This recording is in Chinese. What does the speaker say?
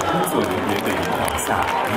工作人员的引导下。